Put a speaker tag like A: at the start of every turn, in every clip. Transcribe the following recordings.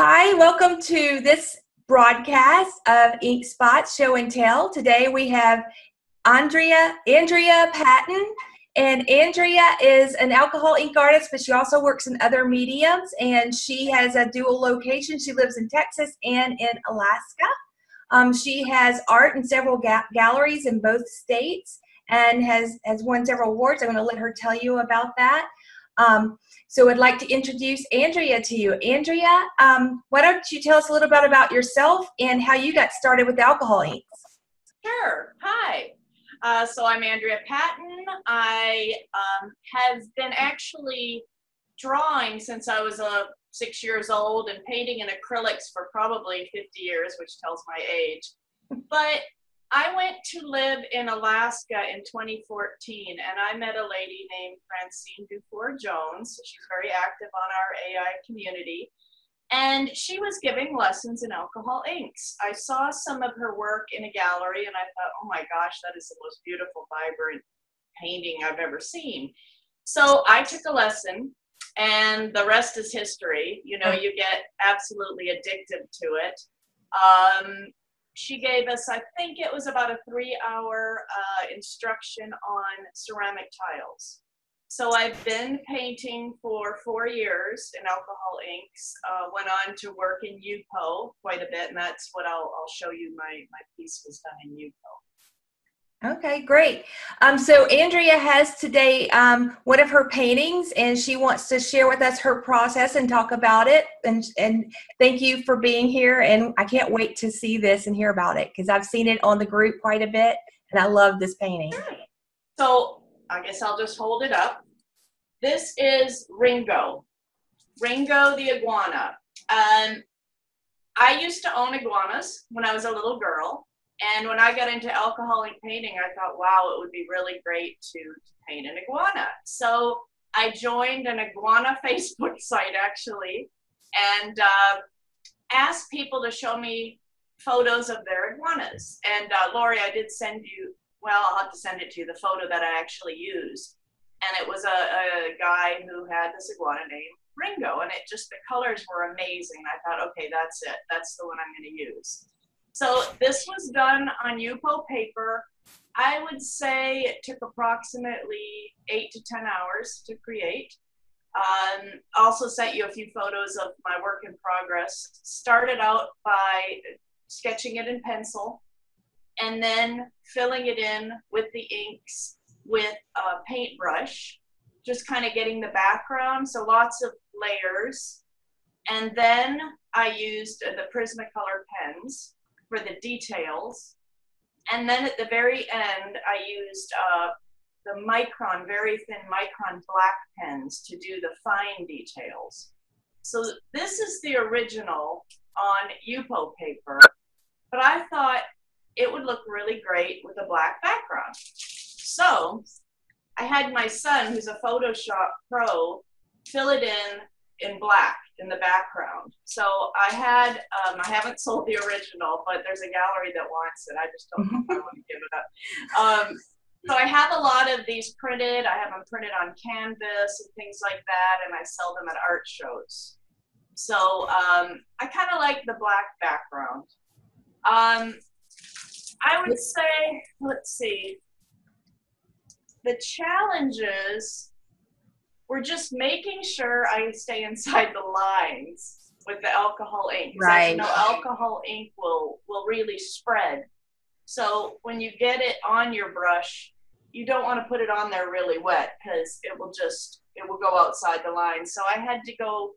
A: Hi, welcome to this broadcast of Ink Spot Show and Tell. Today we have Andrea Andrea Patton, and Andrea is an alcohol ink artist, but she also works in other mediums, and she has a dual location. She lives in Texas and in Alaska. Um, she has art in several ga- galleries in both states and has has won several awards. I'm going to let her tell you about that. Um, so I'd like to introduce Andrea to you. Andrea, um, why don't you tell us a little bit about yourself and how you got started with alcohol inks?
B: Sure. Hi. Uh, so I'm Andrea Patton. I um, have been actually drawing since I was uh, six years old and painting in acrylics for probably 50 years, which tells my age. But I went to live in Alaska in 2014 and I met a lady named Francine Dufour Jones. She's very active on our AI community. And she was giving lessons in alcohol inks. I saw some of her work in a gallery and I thought, oh my gosh, that is the most beautiful, vibrant painting I've ever seen. So I took a lesson and the rest is history. You know, you get absolutely addicted to it. Um, she gave us, I think it was about a three hour uh, instruction on ceramic tiles. So I've been painting for four years in alcohol inks. Uh, went on to work in Yupo quite a bit, and that's what I'll, I'll show you. My my piece was done in Yupo.
A: Okay, great. Um, so Andrea has today um, one of her paintings, and she wants to share with us her process and talk about it. And and thank you for being here. And I can't wait to see this and hear about it because I've seen it on the group quite a bit, and I love this painting.
B: So I guess I'll just hold it up. This is Ringo, Ringo the iguana. Um, I used to own iguanas when I was a little girl and when I got into alcoholic painting, I thought, wow, it would be really great to, to paint an iguana. So I joined an iguana Facebook site actually and uh, asked people to show me photos of their iguanas. And uh, Laurie, I did send you, well, I'll have to send it to you, the photo that I actually used. And it was a, a guy who had this iguana named Ringo, and it just, the colors were amazing. I thought, okay, that's it. That's the one I'm going to use. So this was done on Yupo paper. I would say it took approximately eight to 10 hours to create. Um, also sent you a few photos of my work in progress. Started out by sketching it in pencil and then filling it in with the inks with a paintbrush, just kind of getting the background. So lots of layers. And then I used the Prismacolor pens for the details. And then at the very end, I used uh, the micron, very thin micron black pens to do the fine details. So this is the original on Yupo paper, but I thought it would look really great with a black background. So I had my son, who's a Photoshop pro, fill it in in black in the background. So I had, um, I haven't sold the original, but there's a gallery that wants it. I just don't know if I want to give it up. Um, so I have a lot of these printed. I have them printed on canvas and things like that, and I sell them at art shows. So um, I kind of like the black background. Um, I would say, let's see, the challenges we're just making sure I stay inside the lines with the alcohol ink.
A: Right.
B: You know, alcohol ink will will really spread. So when you get it on your brush, you don't want to put it on there really wet because it will just it will go outside the line. So I had to go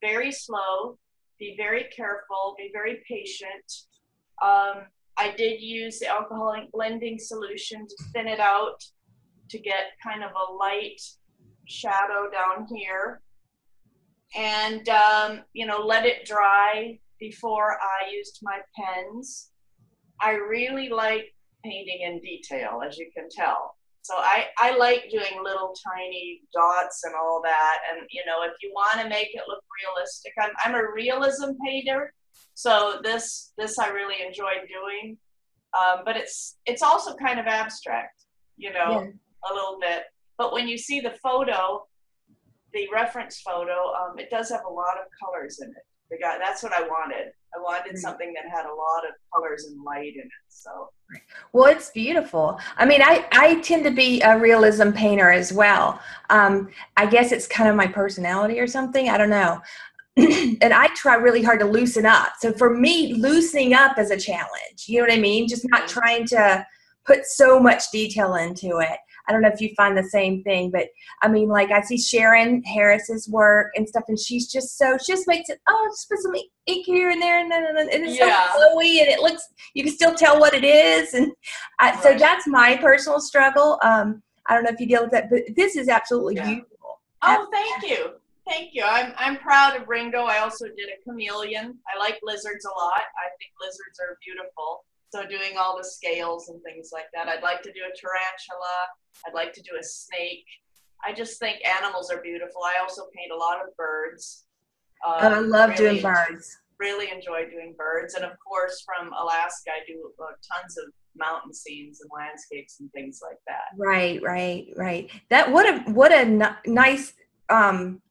B: very slow, be very careful, be very patient. Um, I did use the alcohol ink blending solution to thin it out to get kind of a light shadow down here and um, you know let it dry before I used my pens. I really like painting in detail as you can tell. So I, I like doing little tiny dots and all that. And you know, if you want to make it look realistic, I'm, I'm a realism painter. So this this I really enjoyed doing. Um, but it's it's also kind of abstract, you know, yeah. a little bit. But when you see the photo, the reference photo, um, it does have a lot of colors in it. the guy. That's what I wanted. I wanted something that had a lot of colors and light in it. So
A: Well, it's beautiful. I mean, I, I tend to be a realism painter as well. Um, I guess it's kind of my personality or something. I don't know. and I try really hard to loosen up. So for me, loosening up is a challenge. You know what I mean? Just not trying to put so much detail into it. I don't know if you find the same thing, but I mean, like I see Sharon Harris's work and stuff, and she's just so she just makes it. Oh, just put some ink here and there, and, then and it's
B: Yeah.
A: so flowy, and it looks. You can still tell what it is, and I, so that's my personal struggle. Um, I don't know if you deal with that, but this is absolutely
B: Yeah.
A: beautiful.
B: Oh, thank you. Thank you. I'm, I'm proud of Ringo. I also did a chameleon. I like lizards a lot. I think lizards are beautiful. So doing all the scales and things like that. I'd like to do a tarantula. I'd like to do a snake. I just think animals are beautiful. I also paint a lot of birds.
A: Oh, I
B: Um,
A: love doing birds.
B: Really enjoy doing birds. And of course, from Alaska, I do uh, tons of mountain scenes and landscapes and things like that.
A: Right, right, right. That what a what a n- nice um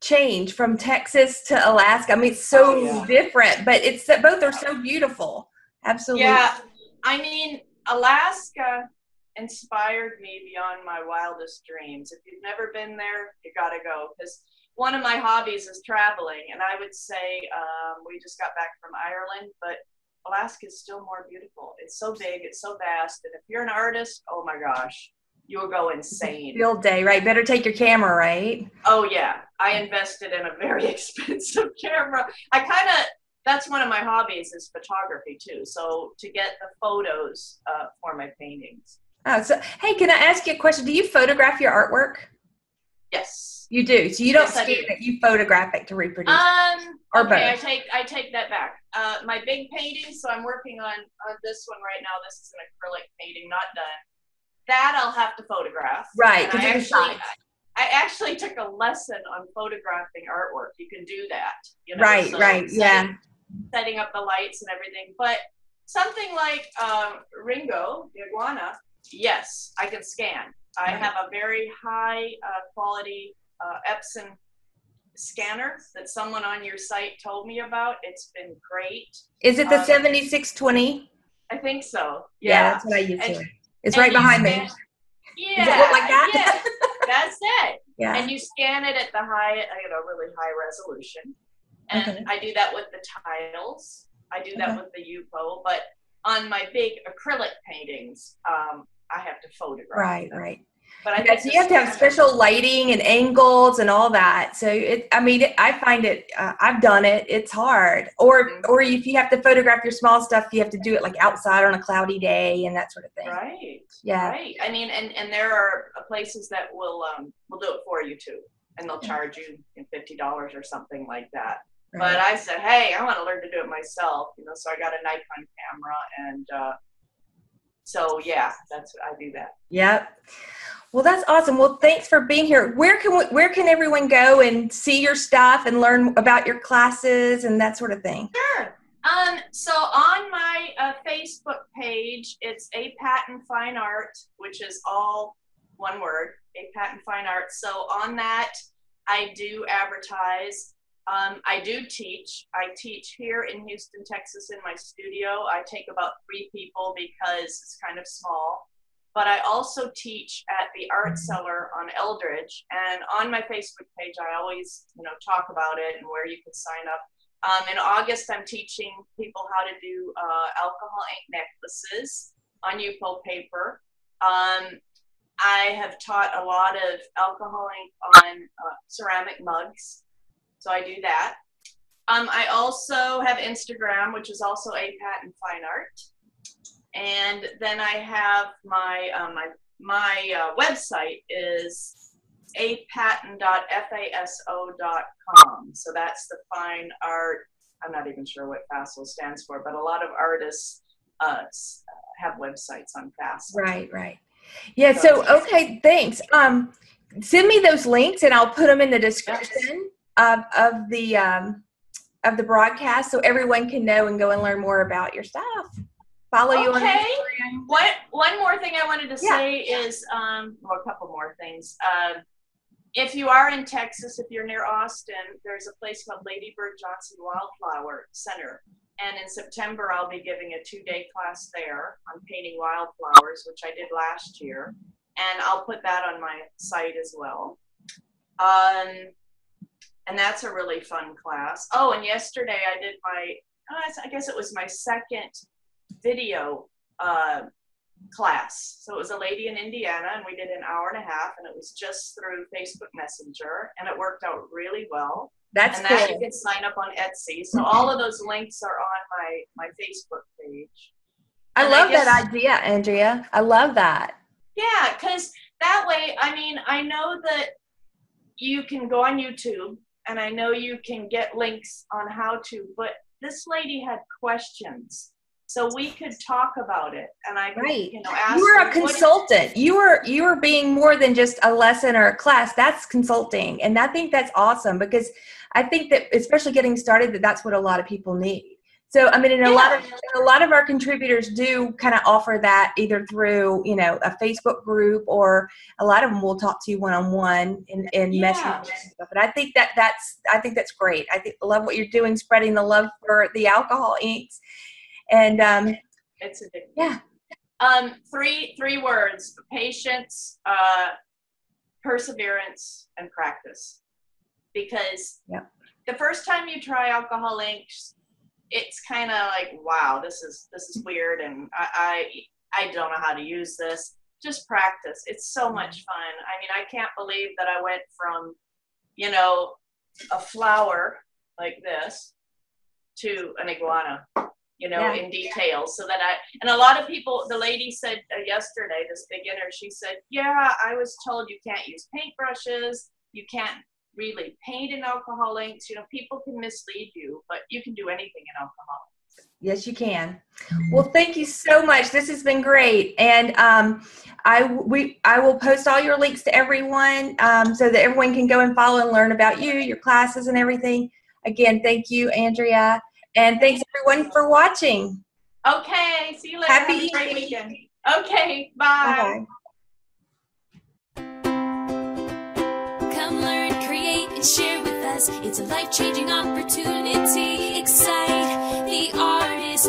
A: change from Texas to Alaska. I mean, it's so
B: Oh, yeah.
A: different, but it's that both are so beautiful. Absolutely.
B: Yeah, I mean, Alaska inspired me beyond my wildest dreams. If you've never been there, you gotta go because one of my hobbies is traveling, and I would say um, we just got back from Ireland, but Alaska is still more beautiful. It's so big, it's so vast, and if you're an artist, oh my gosh, you will go insane.
A: Field day, right? Better take your camera, right?
B: Oh yeah, I invested in a very expensive camera. I kind of that's one of my hobbies is photography too. So to get the photos uh, for my paintings.
A: Oh, so hey, can I ask you a question? Do you photograph your artwork?
B: Yes.
A: You do. So you don't
B: Yes, do.
A: it; you photograph it to reproduce.
B: Um.
A: Or
B: okay, I take I take that back. Uh, my big painting. So I'm working on on this one right now. This is an acrylic painting, not done. That I'll have to photograph.
A: right, because
B: I actually. I actually took a lesson on photographing artwork. You can do that. You know,
A: Right,
B: so
A: right,
B: setting-
A: yeah.
B: Setting up the lights and everything. But something like um, Ringo, the iguana, yes, I can scan. I have a very high uh, quality uh, Epson scanner that someone on your site told me about. It's been great.
A: Is it the
B: um,
A: seventy-six twenty?
B: I think so.
A: Yeah,
B: Yeah.
A: that's what I use.
B: And-
A: It's right behind me.
B: Yeah.
A: Does it look like that?
B: yeah, that's it.
A: Yeah.
B: And you scan it at the high, you know, really high resolution. And
A: Okay.
B: I do that with the tiles. I do that
A: Okay.
B: with the Yupo. But on my big acrylic paintings, um, I have to photograph.
A: Right,
B: them.
A: right.
B: But I
A: Yeah, so you have to have special lighting and angles and all that. So it, I mean, it, I find it. Uh, I've done it. It's hard. Or,
B: Mhm.
A: or if you have to photograph your small stuff, you have to do it like outside on a cloudy day and that sort of thing.
B: Right.
A: Yeah.
B: Right. I mean, and and there are places that will um will do it for you too, and they'll charge you fifty dollars or something like that.
A: Right.
B: But I said, hey, I want to learn to do it myself, you know. So I got a Nikon camera, and uh, so yeah, that's I do that.
A: Yep. Well, that's awesome. Well, thanks for being here. Where can we, where can everyone go and see your stuff and learn about your classes and that sort of thing?
B: Sure. Um, so on my uh, Facebook page, it's a Patton fine art, which is all one word, a Patton fine art. So on that, I do advertise. Um, I do teach. I teach here in Houston, Texas, in my studio. I take about three people because it's kind of small. But I also teach at the Art Cellar on Eldridge, and on my Facebook page, I always, you know, talk about it and where you can sign up. Um, in August, I'm teaching people how to do uh, alcohol ink necklaces on Yupo paper. Um, I have taught a lot of alcohol ink on uh, ceramic mugs, so I do that. Um, I also have Instagram, which is also a Patton fine art, and then I have my uh, my my uh, website is apatton.faso.com. So that's the fine art. I'm not even sure what FASO stands for, but a lot of artists uh, have websites on FASO.
A: Right, right. Yeah. So, okay, thanks. Um, send me those links and I'll put them in the description of, of the um, of the broadcast so everyone can know and go and learn more about your stuff. Follow you on Instagram.
B: What one more thing I wanted to
A: Yeah.
B: say is um, well, a couple more things. Um, if you are in Texas, if you're near Austin, there's a place called Lady Bird Johnson Wildflower Center. And in September, I'll be giving a two day class there on painting wildflowers, which I did last year. And I'll put that on my site as well. Um, and that's a really fun class. Oh, and yesterday I did my, oh, I guess it was my second video uh, class. So it was a lady in Indiana, and we did an hour and a half, and it was just through Facebook Messenger, and it worked out really well.
A: That's
B: and
A: cool.
B: that you can sign up on Etsy. So all of those links are on my my Facebook page.
A: I
B: And
A: love
B: guess-
A: that idea, Andrea. I love that.
B: Yeah, because that way, I mean, I know that you can go on YouTube, and I know you can get links on how to, but this lady had questions. So we could talk about it, and I could,
A: Right.
B: you know, ask.
A: You were a consultant. You were you were being more than just a lesson or a class. That's consulting, and I think that's awesome because I think that especially getting started, that that's what a lot of people need. So I mean, and a lot of and a lot of our contributors do kind of offer that either through you know a Facebook group or a lot of them will talk to you one on one in in
B: Yeah.
A: messages and stuff. But I think that that's I think that's great. I think love what you're doing, spreading the love for the alcohol inks, and um,
B: It's addictive.
A: Yeah.
B: Um, three three words: patience, uh, perseverance, and practice. Because
A: yeah.
B: the first time you try alcohol inks, it's kind of like, wow, this is this is weird, and I, I I don't know how to use this. Just practice. It's so much fun. I mean, I can't believe that I went from, you know, a flower like this to an iguana you know,
A: Yeah.
B: in detail so that I, and a lot of people, the lady said uh, yesterday, this beginner, she said, yeah, I was told you can't use paintbrushes, you can't really paint in alcohol inks, you know, people can mislead you, but you can do anything in alcohol.
A: Yes, you can. Well, thank you so much. This has been great, and um, I we I will post all your links to everyone um, so that everyone can go and follow and learn about you, your classes, and everything. Again, thank you, Andrea, and thanks everyone for watching.
B: Okay, see you later.
A: Happy
B: Have a great weekend. Okay, bye.
A: Bye.
C: Come learn, create, and share with us. It's a life-changing opportunity. Excite the artist